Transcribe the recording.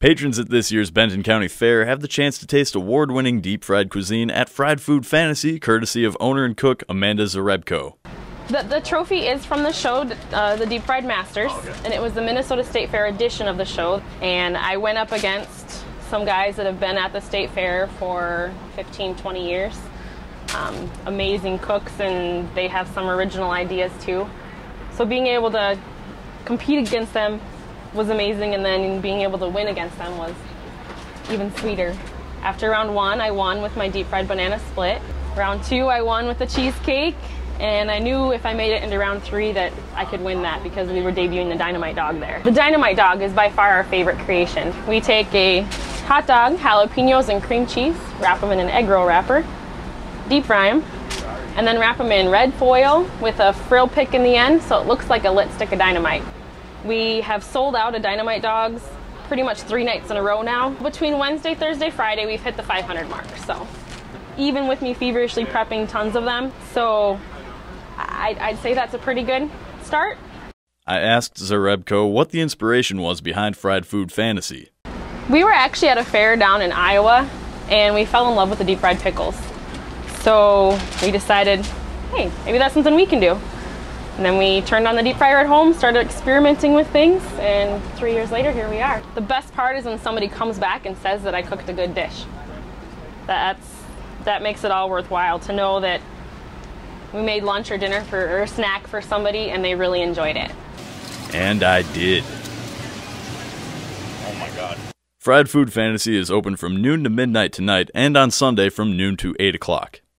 Patrons at this year's Benton County Fair have the chance to taste award winning deep fried cuisine at Fried Food Fantasy, courtesy of owner and cook Amanda Zarebko. The, the trophy is from the show, uh, the Deep Fried Masters, and it was the Minnesota State Fair edition of the show. And I went up against some guys that have been at the state fair for 15, 20 years. Um, amazing cooks, and they have some original ideas too. So being able to compete against them was amazing, and then being able to win against them was even sweeter. After round one, I won with my deep fried banana split. Round two, I won with the cheesecake, and I knew if I made it into round three that I could win that because we were debuting the Dynamite Dog there. The Dynamite Dog is by far our favorite creation. We take a hot dog, jalapenos, and cream cheese, wrap them in an egg roll wrapper, deep fry them, and then wrap them in red foil with a frill pick in the end so it looks like a lit stick of dynamite. We have sold out of Dynamite Dogs pretty much three nights in a row now. Between Wednesday, Thursday, Friday, we've hit the 500 mark. So even with me feverishly prepping tons of them, so I'd, I'd say that's a pretty good start. I asked Zarebko what the inspiration was behind Fried Food Fantasy. We were actually at a fair down in Iowa, and we fell in love with the deep fried pickles. So we decided, hey, maybe that's something we can do. And then we turned on the deep fryer at home, started experimenting with things, and three years later, here we are. The best part is when somebody comes back and says that I cooked a good dish. That's that makes it all worthwhile to know that we made lunch or dinner for or a snack for somebody and they really enjoyed it. And I did. Oh my god. Fried Food Fantasy is open from noon to midnight tonight and on Sunday from noon to 8 o'clock.